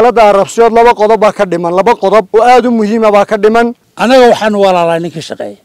alada arabsiyood laba qodob baa ka dhiman. Laba qodob oo aada u muhiima baa ka dhiman. Annaga waxaanu walaalaa ninkii shaqeeya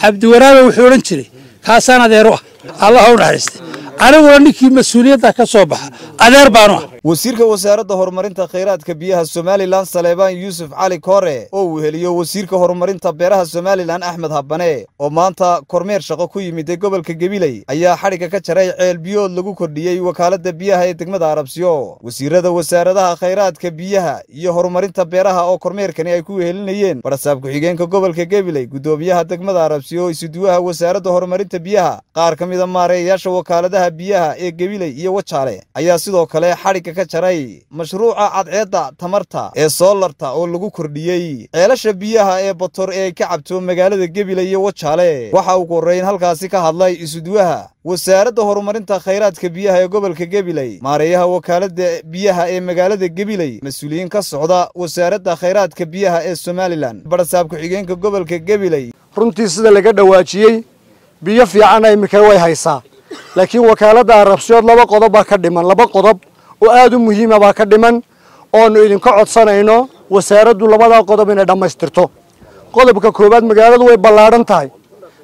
cabdiwaraabe wuxuu odhan jiray kaasaan adeer u ah allah naxariistay aniguna ninkii mas'uuliyadda ka soo baxa. Adeer baanu ah wasiirka wasaaradda horumarinta khayraadka biyaha somalilan saleebaan yuusuf cali koore oo uu heliyo wasiirka horumarinta beeraha somalilan axmed habane oo maanta kormeer shaqo ku yimiday gobolka gabiley ayaa xadhigga ka jaray ceel biyood lagu kordhiyey wakaaladda biyaha ee degmada arabsiyo wasiirada wasaaradaha khayraadka biyaha iyo horumarinta beeraha oo kormeerkani ay ku wehelinayeen barasaab ku-xigeenka gobolka gabiley guddoomiyaha degmada arabsiyo isuduwaha wasaaradda horumarinta biyaha qaar ka mida maareeyayaasha wakaaladaha biyaha ee gabiley iyo wajaale ayaa sidoo kale xadhigga ka jaray mashruuca cadceedda tamarta ee soolarta oo lagu kordhiyey ceelasha biyaha ee bator ee ka cabto magaalada gabiley iyo wajaale waxa ugu horreyn halkaasi ka hadlay isuduwaha wasaaradda horumarinta khayraadka biyaha ee gobolka gabiley maareeyaha wakaaladda biyaha ee magaalada gabiley mas'uuliyiin ka socda wasaaradda khayraadka biyaha ee somalilan barasaab ku-xigeenka gobolka gabiley runtii sida laga dhawaajiyey biyo fiicanna imika way haysaa laakiin wakaaladda arabsiyood laba qodob baa ka dhiman. Laba qodob oo aada u muhiima baa ka dhiman oonu idinka codsanayno wasaaraddu labadaa qodob inay dhammaystirto. Qodobka koowaad magaaladu way ballaadhan tahay.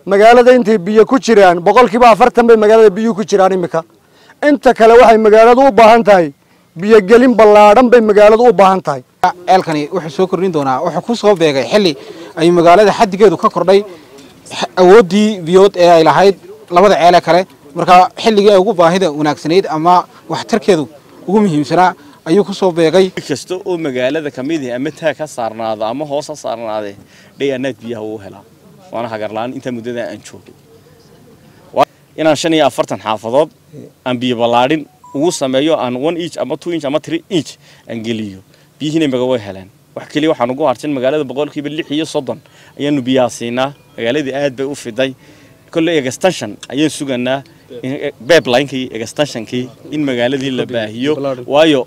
Magaalada intay biyo ku jiraan boqolkiiba afartan bay magaalada biyuhu ku jiraan iminka. Inta kale waxay magaaladu u baahan tahay biyogelin ballaadhan bay magaaladu u baahan tahay. Ceelkani wuxuu soo kordhin doonaa wuxuu ku soo beegay xilli ay magaalada xaddigeedu ka kordhay. Awooddii biyood ee ay lahayd labada ceele kale marka xilligii ay ugu baahida wanaagsanayd ama waxtarkeedu ugu muhiimsanaa ayuu ku soo beegay kasta oo magaalada ka mid ah ama taag ka saarnaada ama hoos ha saarnaade dhayanaad biyaha uu helaa waana hagarlaan inta muddada aan joogay inaan shan iyo afartan xaafadood aan biyo ballaadhin ugu sameeyo aan one inch ama two inch ama three inch aan geliyo biyihiina maga way heleen wax keliya waxaan ugu harsan magaalada boqolkiiba lix iyo soddon ayaanu biyaha siinaa magaaladii aad bay u fiday kolley extension ayaan suganaa bablinekii extensionkii in magaaladii la baahiyo waayo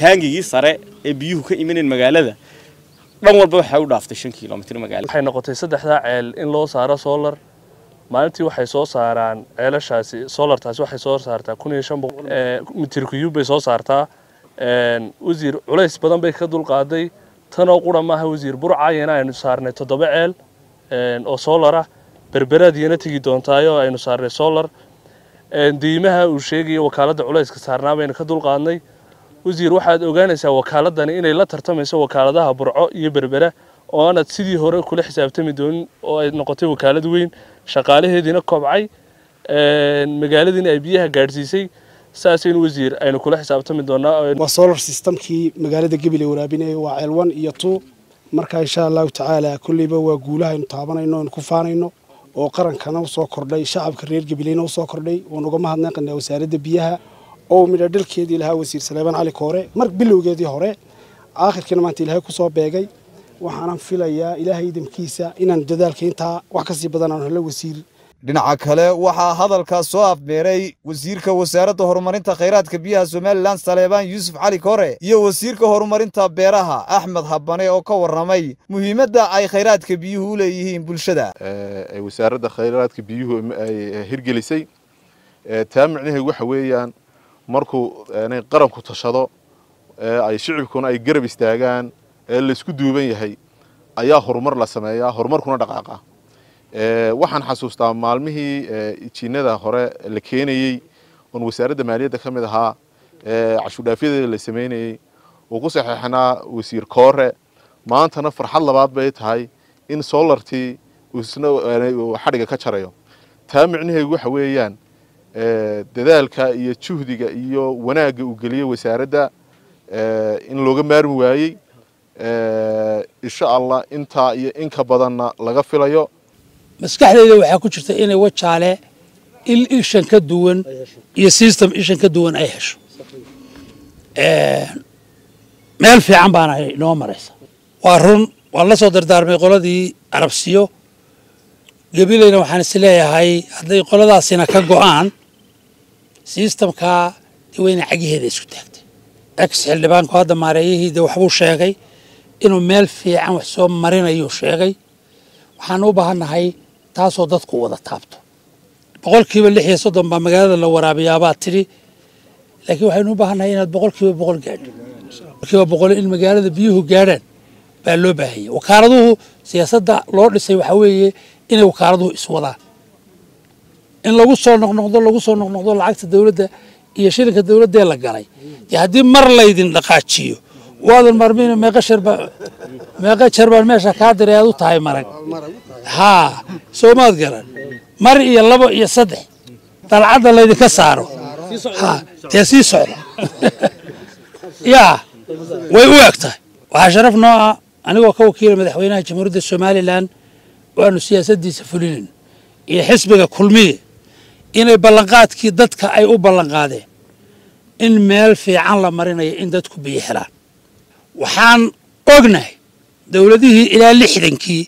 taangigii sare ee biyuhu ka imaneen magaalada dhan walba waxay u dhaaftay shan kilomitr magaalada. Waxay noqotay saddexdaa ceel in loo saaro solar. Maalintii waxay soo saaraan ceelashaasi solartaasi waxay soo saartaa kun iyo shan boqol mitir kuyub bay soo saartaa. Wasiir culays badan bay ka dulqaaday tanoo qura maaha wasiir burcayana aynu saarnay toddoba ceel oo solar ah. Berberaadiyana tegi doontaayoo aynu saarnay solar diimaha uu sheegaya wakaaladda culayska saarnaa baynu ka dulqaadnay. Wasiir waxaad ogaanaysaa wakaaladani inay la tartamayso wakaaladaha burco iyo berbera oo aanad sidii hore kula xisaabtami doonin oo ay noqotay wakaalad weyn. Shaqaalaheediina kobcay magaaladiina ay biyaha gaadhsiisay. Saasaynu wasiir aynu kula xisaabtami doonaa solar systemkii magaalada gabiley waraabinaya waa ceel one iyo two. Marka insha allahu tacaala kolleyba waa guulaha aynu taabanayno aynu ku faanayno oo qarankana u soo kordhay shacabka reer gabileyna u soo kordhay waan uga mahadnaqanaa wasaaradda biyaha oo midho dhalkeedii lahaa wasiir saleebaan cali koore mar bilowgeedii hore aakhirkiina maanta ilaahay ku soo beegay. Waxaanan filayaa ilaahay idamkiisa inaan dadaalka intaa wax ka sii badan aanu helo wasiir dhinaca kale waxaa hadalkaa soo afbeeray wasiirka wasaaradda horumarinta khayraadka biyaha somalilan saleebaan yuusuf cali koore iyo wasiirka horumarinta beeraha axmed habane oo ka warramay muhiimadda ay khayraadka biyuhu u leeyihiin bulshada. Wasaaradda khayraadka biyuhu ay hirgelisay. Taa micnaheedu waxa weeyaan markuu qaranku tashado ay shicibkuna ay garab istaagaan ee laysku duuban yahay ayaa horumar la sameeyaa horumarkuna dhaqaaqa waxaan xasuustaa maalmihii jiinada hore la keenayey oon wasaaradda maaliyadda ka mid ahaa cashuurdhaafyadeeda la sameynayey uu ku saxeexnaa wasiir koore. Maantana farxad labaad bay tahay in solartii xadhiga ka jarayo. Taa micnaheedu waxa weeyaan dadaalka iyo juhdiga iyo wanaagga uu geliyey wasaaradda in looga maarmi waayey insha allah intaa iyo inka badanna laga filayo maskaxdayda waxaa ku jirta inay wajaale il ishan ka duwan iyo system ishan ka duwan ay hesho. Meel fiican baana inoo maraysa. Waa run waan la soo dardaarmay qoladii arabsiyo. Gabileyna waxaan is hadday qoladaasina ka go'aan sistamkaa dee wayna cagiheeda isku taagtay. Ex xildhibaanku hadda maareeyihii waxbuu sheegay inuu meel fiican wax soo marinayuu sheegay. Waxaan u baahannahay taasoo dadku wada taabto boqolkiiba lix iyo soddon baa magaalada la waraabiyaabaa tidhi laakiin waxaynu u baahannahay inaad boqolkiiba boqol gaadho markiiba boqol in magaalada biyuhu gaadhaan baa loo baahanyay wakaaladuhu siyaasadda loo dhisay waxaa weeye inay wakaaladuhu iswadaan in lagu soo noqnoqdo lagu soo noqnoqdo lacagta dowladda iyo shilinka dowladdee la galay dee haddii mar laydin dhaqaajiyo waadan marmin meeqa sharba meeqa jeer baan meesha kaa diray aad u tahay marag haa soo maad garan. Mar iyo labo iyo saddex. Dalcadda laydinka saaro. Haa dee sii socda yaa way u eg tahay waxaa sharaf noo ah. Anigoo ka wakiila madaxweynaha jamhuuriyadda somalilan waanu siyaasaddiisa fulinin iyo xisbiga kulmiye inay ballanqaadkii dadka ay u ballanqaadeen in meel fiican la marinayo in dadku biyo helaan. Waxaan ognahay dowladihii ilaa lixdankii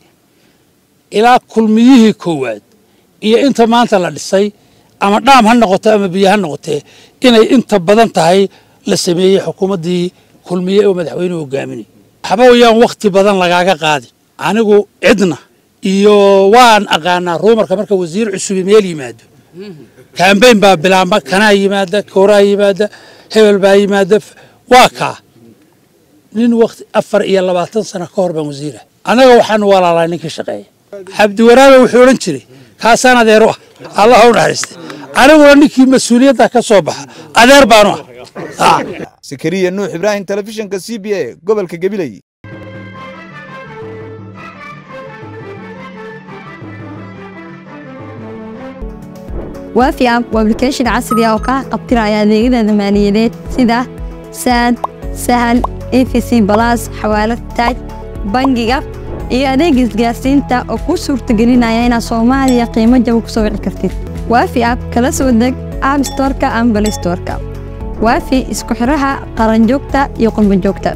ilaa kulmiyihii koowaad. Iyo inta maanta la dhisay ama dhaam ha noqoto ama biyo ha noqotee inay inta badan tahay la sameeyey xukuumaddii kulmiye oo madaxweynuhu hogaaminay. Waxba wayaan wakhti badan lagaaga qaadin anigu cidna iyo waan aqaanaa ruumarka marka wasiir cusubi meel yimaado. Kambayn baa bilaamba kanaa yimaada kooraa yimaada hebel baa yimaada waa kaa. Nin wakti afar iyo labaatan sano ka hor baan wasiira. Annaga waxaanu walaalaa ninkii shaqeeya cabdiwaraabe wuxuu odhan jiray kaasaan adeeru ah. Allah u naxariistay. Aniguna ninkii mas'uuliyadda ka soo baxa adeer baanu ah. Sakariya nuux ibraahim telefishinka c b a gobolka gabiley waafi app waa application casri ah oo kaa qabtiraya adeegyada maaliyadeed sida saad sahal efc balas xawaalad taaj bangiga iyo adeega isgaarsiinta oo kuu suurtagelinaya inaad soomaaliya qiimo jaba ku soo wici kartid. Waafi app kala soo deg app storeka ama balay storeka. Waafi isku xiraha qaranjoogta iyo qurbanjoogta